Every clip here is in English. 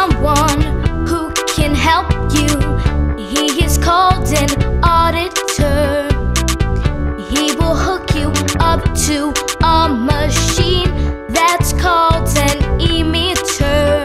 someone who can help you. He is called an auditor. He will hook you up to a machine that's called an E-meter.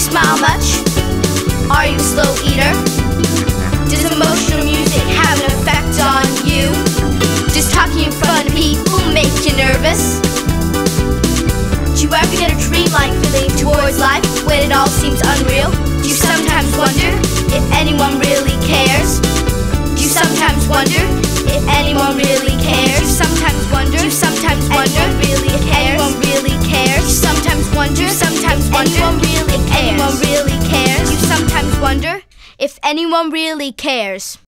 you smile much? Are you a slow eater? Does emotional music have an effect on you? Does talking in front of people make you nervous? Do you ever get a dreamlike feeling towards life when it all seems unreal? Do you sometimes wonder if anyone really cares.